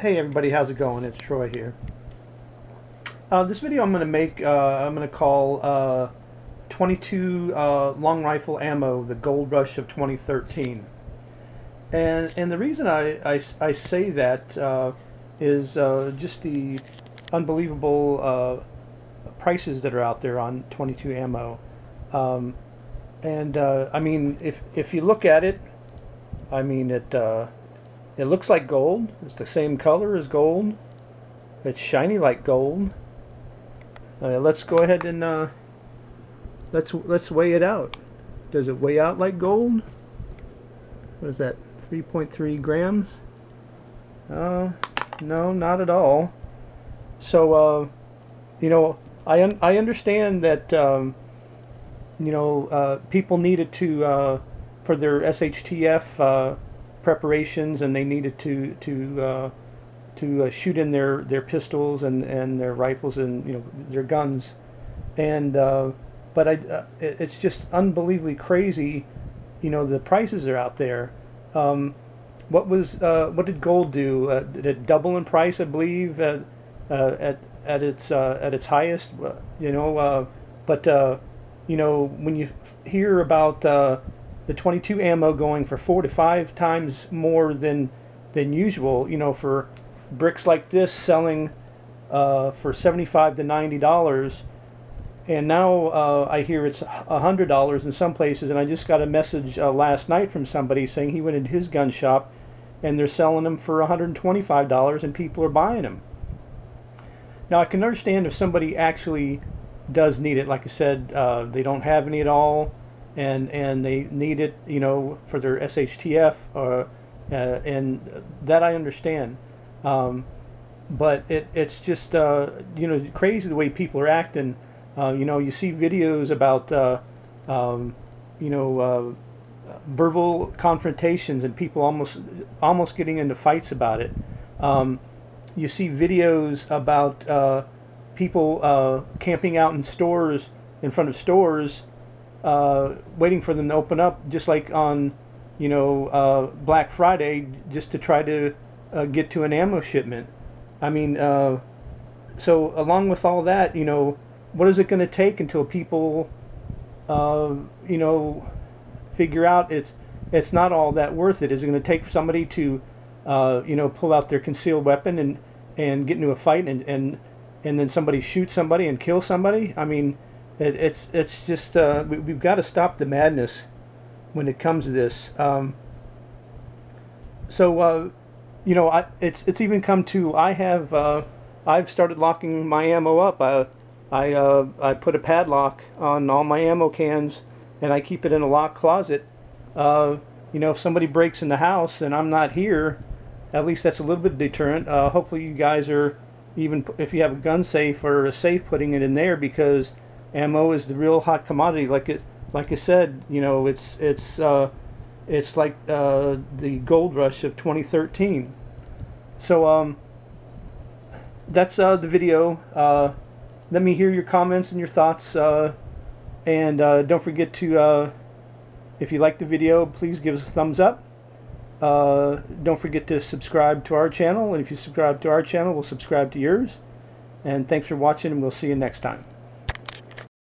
Hey everybody, how's it going? It's Troy here. Uh, this video I'm going to make, uh, I'm going to call uh, 22 uh, long rifle ammo, the gold rush of 2013. And, and the reason I, I, I say that uh, is uh, just the unbelievable prices that are out there on 22 ammo. Um, and I mean, if, if you look at it, I mean, it it looks like gold. It's the same color as gold. It's shiny like gold. Uh, let's go ahead and uh, let's let's weigh it out. Does it weigh out like gold? What is that? 3.3 grams? Uh, no, not at all. So, uh, you know, I un I understand that um, you know uh, people needed to uh, for their SHTF uh, preparations, and they needed to to uh, to uh, shoot in their their pistols and and their rifles and you know their guns, and uh, but I uh, it, it's just unbelievably crazy, you know the prices are out there. Um, what was uh, what did gold do? Uh, did it double in price? I believe at at at its at its highest. you know, but you know when you hear about the 22 ammo going for four to five times more than than usual. You know, for bricks like this selling uh, for 75 to 90 dollars, and now uh, I hear it's a hundred dollars in some places. And I just got a message uh, last night from somebody saying he went into his gun shop, and they're selling them for 125 dollars, and people are buying them. Now I can understand if somebody actually does need it. Like I said, uh, they don't have any at all and and they need it, you know, for their SHTF, uh, uh, and that I understand. Um, but it, it's just uh, you know crazy the way people are acting. Uh, you know, you see videos about uh, um, you know verbal confrontations and people almost almost getting into fights about it. Um, you see videos about people camping out in stores in front of stores uh, waiting for them to open up, just like on, you know, uh, Black Friday, just to try to uh, get to an ammo shipment. I mean, uh, so along with all that, you know, what is it going to take until people, uh, you know, figure out it's it's not all that worth it? Is it going to take somebody to, uh, you know, pull out their concealed weapon and and get into a fight and and and then somebody shoot somebody and kill somebody? I mean it, it's it's just uh, we, have got to stop the madness when it comes to this. Um, so uh, you know, I, it's it's even come to I have uh, I've started locking my ammo up. I I uh, I put a padlock on all my ammo cans and I keep it in a locked closet. Uh, you know, if somebody breaks in the house and I'm not here, at least that's a little bit deterrent. Uh, hopefully, you guys are even if you have a gun safe or a safe, putting it in there because ammo is the real hot commodity. Like it, like I said, you know, it's it's uh, it's like uh, the gold rush of 2013. So um, that's uh, the video. Uh, let me hear your comments and your thoughts. Uh, and uh, don't forget to, uh, if you like the video, please give us a thumbs up. Uh, don't forget to subscribe to our channel. And if you subscribe to our channel, we'll subscribe to yours. And thanks for watching, and we'll see you next time.